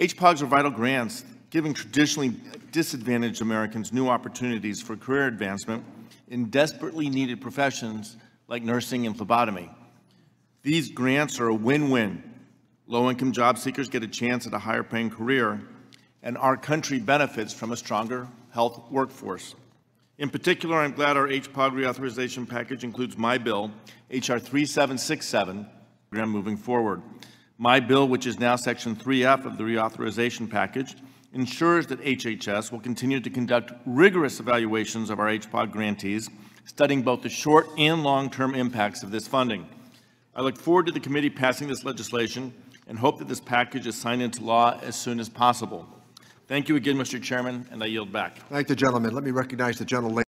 HPOGs are vital grants, giving traditionally disadvantaged Americans new opportunities for career advancement in desperately needed professions like nursing and phlebotomy. These grants are a win-win. Low-income job seekers get a chance at a higher-paying career, and our country benefits from a stronger health workforce. In particular, I'm glad our HPOG reauthorization package includes my bill, H.R. 3767, program moving forward. My bill, which is now Section 3F of the reauthorization package, ensures that HHS will continue to conduct rigorous evaluations of our HPOG grantees, studying both the short and long-term impacts of this funding. I look forward to the committee passing this legislation and hope that this package is signed into law as soon as possible. Thank you again, Mr. Chairman, and I yield back. Thank the gentleman. Let me recognize the gentlelady.